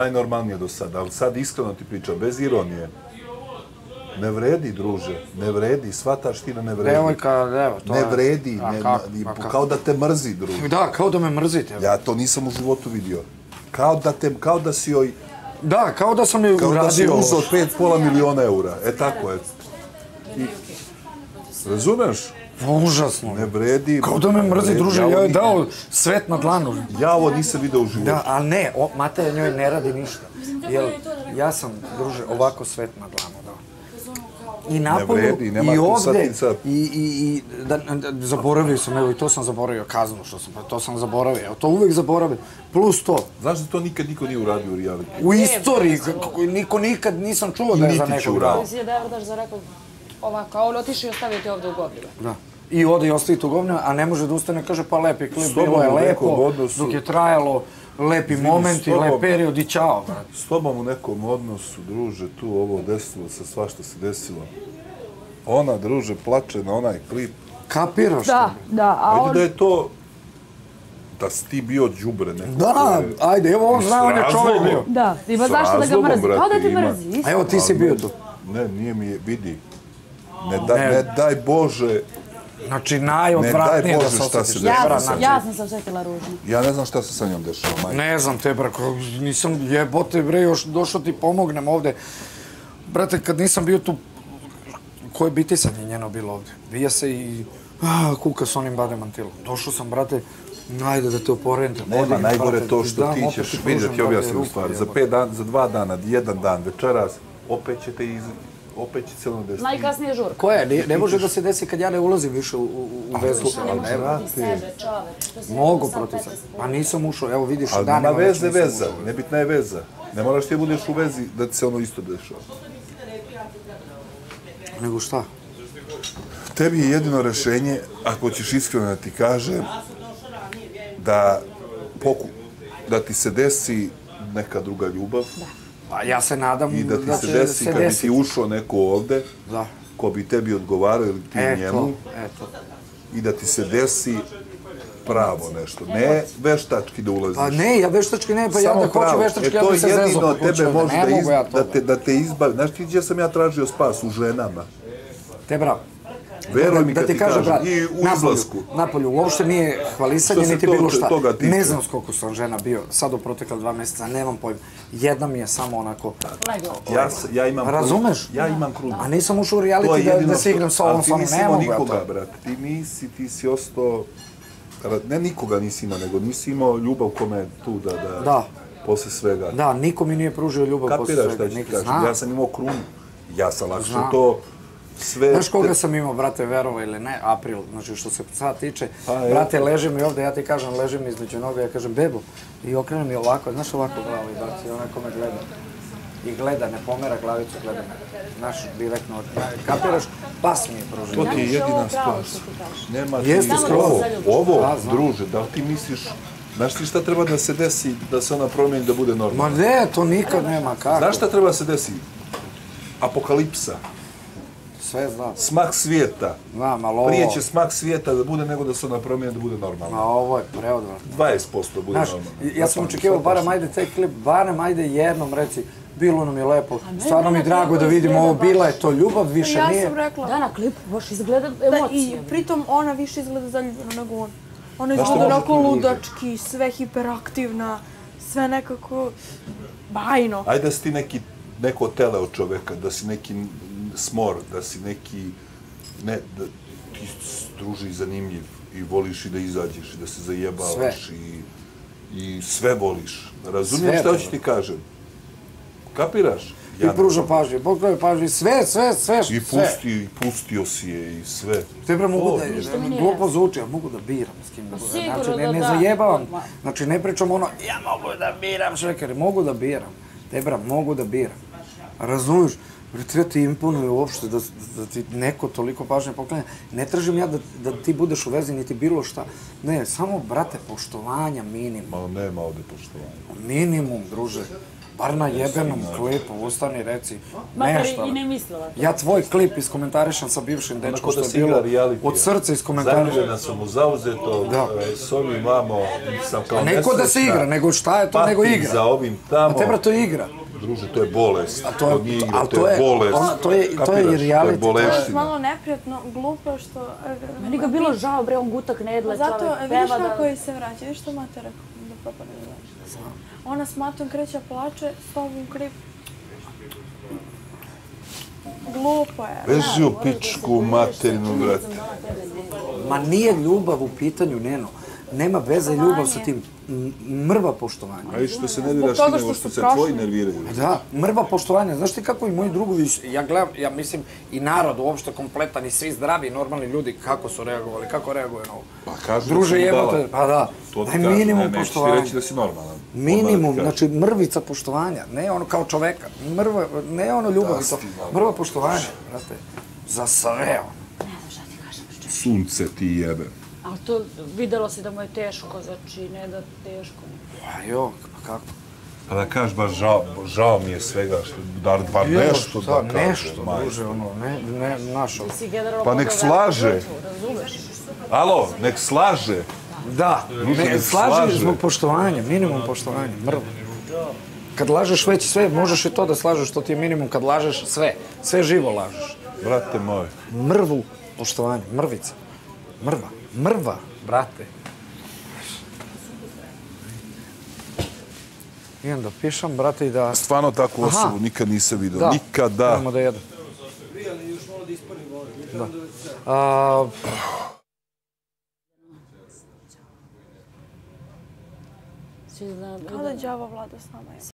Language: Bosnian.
najnormalnije do sada, ali sad iskreno ti pričam, bez ironije. Ne vredi, druže, ne vredi, shvataš ti da ne vredi. Devojka, evo, to Ne vredi, A ne, kako? A kako? kao da te mrzi, druže. Da, kao da me mrzite. Ja to nisam u životu vidio. Kao da, te, kao da si joj, Da, kao da sam je kao da si uradio... uzao pet pola miliona eura. E tako je. I, razumeš? Užasno. Ne vredi. Kao da me ne mrzi, vredi. druže, Ja je dao svet na dlanu. Ja ovo nisam video u životu. Da, ali ne, o, Mateja njoj ne radi ništa. Jel, ja sam, druže, ovako svet na dlanu, da. I napolju, vredi, nema i ovde, sad i, i, i da, da, zaboravio sam, evo i to sam zaboravio, kaznu što sam, pa to sam zaboravio, evo to uvek zaboravim, plus to, Znaš da to nikad niko nije uradio u reality? u istoriji, kako, niko nikad nisam čuo I da je za niti nekog uraditi. dao. 1000 evra daš za rekao ovako, a on otišao i ostavio te ovdje u goblima. Da. I ode i ostavi tu govnja, a ne može da ustane, kaže pa lepi klip, bilo je u lepo, dok je trajalo, lepi momenti, tobom- lep period i čao. S tobom u nekom odnosu, druže, tu ovo desilo se, svašta se desilo. Ona, druže, plače na onaj klip. Kapiraš? Da, da, a Ajde on... da je to... Da si ti bio đubre neko. Da, koje- ajde, evo on zna, on je čovjek bio. Da, ima zašto da ga mrzi. Kao da te mrzi, evo ti si bio tu. Ne, nije mi, vidi. Ne, da, Ne. ne. daj Bože, Znači, najodvratnije Ne, daj da Bože se šta osjetiš. se Ja, dešava znači, ja sam se osjetila ružno. ja ne znam šta se sa njom dešava, majke. Ne znam te, bra, kako nisam jebote, bre, još došao ti pomognem ovde. Brate, kad nisam bio tu, koje bitisanje njeno bilo ovde? Vija se i a, kuka s onim bademantilom. Došao sam, brate, najde da te oporentem. Nema, najgore brate, to što dam, ti ćeš, ti vidi da pružam, ti objasnim stvari, za, pet dan, za dva dana, jedan dan, večeras, opet ćete iz... Opet će cijelo desiti. Najkasnije žurka. Koja je? Ne, ne može da se desi kad ja ne ulazim više u, u, u vezu. Ali može ne, protiv sebe, čoveč. Mogu protiv sebe. 15 Pa nisam ušao, evo vidiš, Ali nema veze, veza. Nebitna je veza. Ne moraš ti da budeš u vezi da ti se ono isto dešava. Nego šta? Tebi je jedino rešenje, ako ćeš iskreno da ti kažem, da, poku, da ti se desi neka druga ljubav Pa ja se nadam i da ti se će desi kad bi ti desiti. ušao neko ovde, Da. ko bi tebi odgovarao ili ti Eto, njemu, eto. i da ti se desi pravo nešto. Ne veštački da ulaziš. Pa ne, ja veštački ne, pa ja Samo da hoću pravo. veštački, e, ja to bi se zezo jedino po kući tebe može da, iz, ja to. da, te, da te izbavi. Znaš ti gdje sam ja tražio spas? U ženama. Te bravo. Veruj mi da ti ti kažem, kažem. brat, I u napolju, izlasku. napolju, uopšte nije hvalisanje, niti to- bilo šta. toga tiče. Ne znam s koliko sam žena bio, sad u protekla dva mjeseca, nemam pojma. Jedna mi je samo onako, Leglo. Ja, s- ja imam Razumeš? Ja imam krunu. a nisam ušao u je reality da, da se igram sa ovom, ali sa onom, ti nisi imao ja nikoga, brat. Ti nisi, ti si ostao... Ne nikoga nisi imao, nego nisi imao ljubav kome tu da... Da. Da. Posle svega. Da, niko mi nije pružio ljubav posle Kapiraš svega. šta ću ti kažem? Ja sam imao krunu. Ja sam lakše to sve... Znaš koga sam imao, brate, verova ili ne, april, znači što se sad tiče, Pa, brate, ležim i ovde, ja ti kažem, ležim između noga, ja kažem, bebo, i okrenem mi ovako, znaš ovako glavu i baci, onako me gleda. I gleda, ne pomera glavicu, gleda me. Znaš, direktno, kapiraš, pas mi je To pružio. ti je jedina spas. Nema ti... Jeste skroz. Ovo, ovo Da, znam. druže, da li ti misliš... Znaš ti šta treba da se desi da se ona promijeni da bude Ma normalna? ne, to nikad nema, kako? Znaš šta treba da se desi? Apokalipsa. Sve znam, Smak svijeta. znam, ali ovo... Prije će smak svijeta da bude nego da se ona promijeni da bude normalna. Ma ovo je preodvratno. 20% bude Znaš, normalno. ja sam očekivao, barem ajde taj klip, barem ajde jednom reci, bilo nam je lepo, stvarno mi je drago da vidimo ovo, bila je to ljubav, više Ja nije. sam rekla Da, na klipu baš izgleda da i emocije. pritom ona više izgleda zaljubljena nego on. Ona izgleda onako ludački, sve hiperaktivna, sve nekako bajno. Ajde da si ti neki, neko tele od čoveka, da si neki smor, da si neki, ne, da ti druži zanimljiv i voliš i da izađeš i da se zajebavaš i, i sve voliš. Razumiješ Sve šta hoću ti kažem? Kapiraš? I pruža pažnje, pokraju pažnje, sve, sve, sve, I sve. pusti, i pustio si je i sve. Te bre mogu O, da, mi nije glupo zvuči, ja mogu da biram s kim da budem. sigurno Znači, ne, da ne da. zajebavam. Znači, ne pričam ono, ja mogu da biram jer mogu da biram. Te bra, mogu da biram. Razumiješ? Treba ti imponuje uopšte da, da ti neko toliko pažnje poklanja. Ne tražim ja da, da ti budeš u vezi niti bilo šta. Ne, samo, brate, poštovanja minimum. Ma nema ovde poštovanja. Minimum, druže. bar na jebenom klipu, ustani, reci nešto. i ne mislila. Ja tvoj klip iskomentarišem sa bivšim dečkom što je bilo od srca iskomentarišem. Zaljubljena sam u zauzeto, Da. e, s ovim mamo, sam kao A neko da se igra, nego šta je to, nego igra. za ovim tamo. A te, bra, to je igra. Druže, to je bolest. A to je- nije igra, to, to je bolest. ona- to je- to je Kapiraš? reality, To je to je- To je malo neprijatno, glupo što... e, Meni ga bilo žao, bre, on gutak ne jedle, Zato, čovjek e, vidiš da... kako je se vraća, vidiš što mate rekao da propadne da Ona s matom kreće plače, s ovom krip. Glupo je. Veži u pičku materinu, brate. Ma nije ljubav u pitanju, Neno. Nema veze ljubav sa tim. Mrva poštovanja. A i što se nerviraš ti nego što što se prošli. tvoji nerviraju. Da, mrva poštovanja. Znaš ti kako i moji drugovi, ja gledam, ja mislim i narod uopšte kompletan i svi zdravi, normalni ljudi, kako su reagovali, kako reaguju na ovo. Pa kažu Druže da jebote, pa da, To daj minimum ne, poštovanja. reći da si normalan. Minimum, znači mrvica poštovanja, ne ono kao čoveka, mrva, ne ono ljubav to, mrva poštovanja, brate, za sve ono. kažem. Sunce ti jebe. Ali to videlo se da mu je teško, znači ne da teško. Pa jo, pa kako? Pa da kažeš baš žao, žao mi je svega, što, da, pa nešto Šta, da kaže. Nešto, druže, ono, ne, ne, našo. Pa nek slaže. Alo, nek slaže. Da, ne, nek slaži slaže. zbog poštovanja, minimum poštovanja, mrvo. Kad lažeš već sve, možeš i to da slažeš, to ti je minimum kad lažeš sve. Sve živo lažeš. Brate moj. Mrvu poštovanja, mrvica. Mrva, mrva, brate. Idem da pišem, brate, i da... Stvarno takvu Aha. osobu nikad nisam vidio. Da, Nikada. Idemo da jedem. Da. A, Svi zna, Kao da đavo vlada s nama. je.